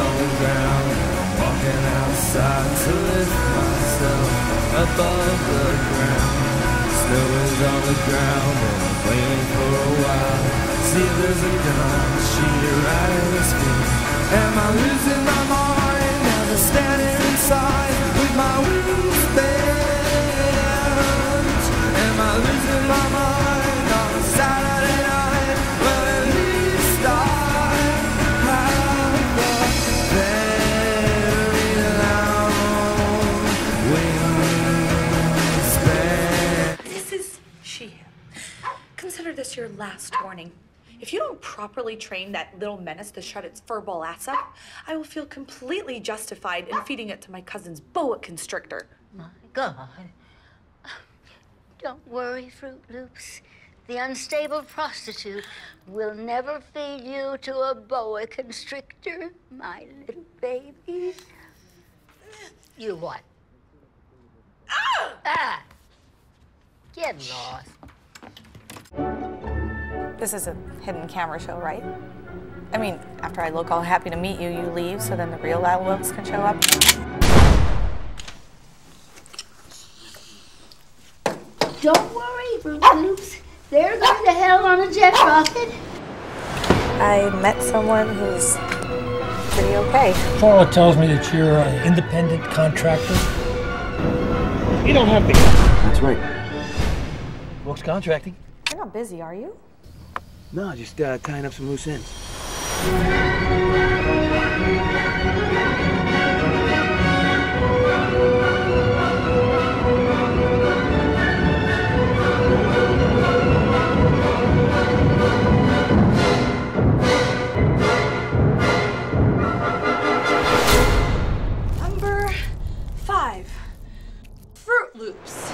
on the ground. I'm walking outside to lift myself above the ground. Snow is on the ground and I'm waiting for a while. See there's a gun, it right in the skin. Last warning. If you don't properly train that little menace to shut its furball ass up, I will feel completely justified in feeding it to my cousin's boa constrictor. My God. Don't worry, Fruit Loops. The unstable prostitute will never feed you to a boa constrictor, my little baby. You what? Ah! Get lost. This is a hidden camera show, right? I mean, after I look all happy to meet you, you leave so then the real Al Wilkes can show up. Don't worry, Fruit They're going to hell on a jet rocket. I met someone who's pretty okay. Paula tells me that you're an independent contractor. You don't have to. That's right. Wilkes Contracting. You're not busy, are you? No, just uh, tying up some loose ends. Number five, Fruit Loops.